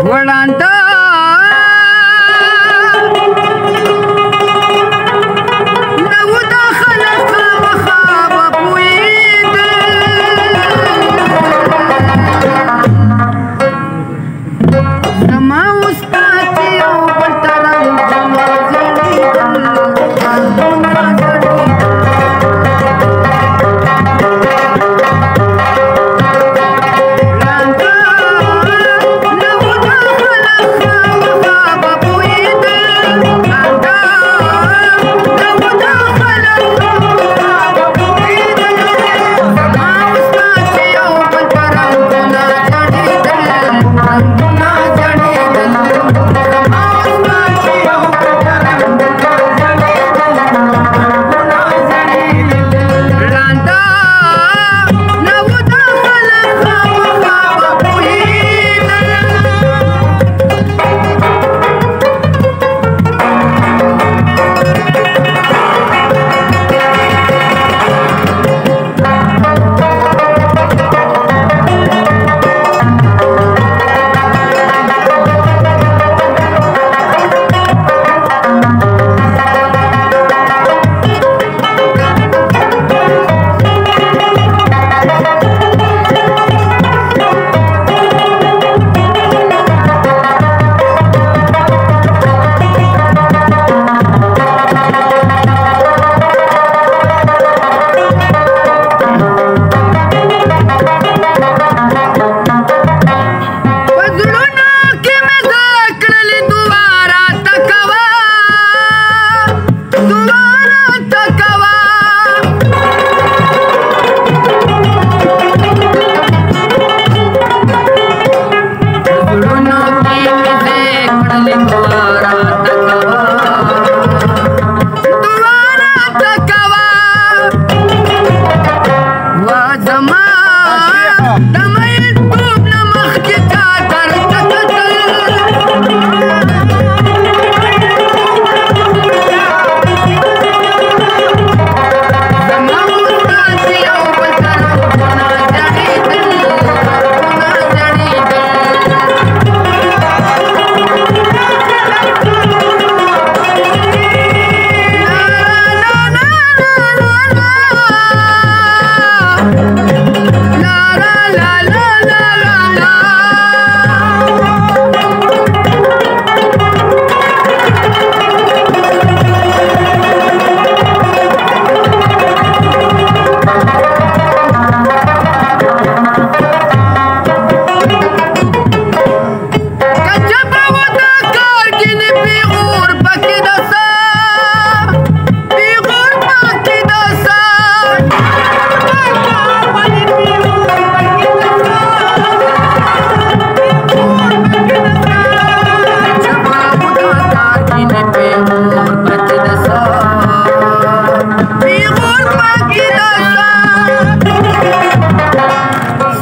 वडांटा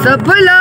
सबला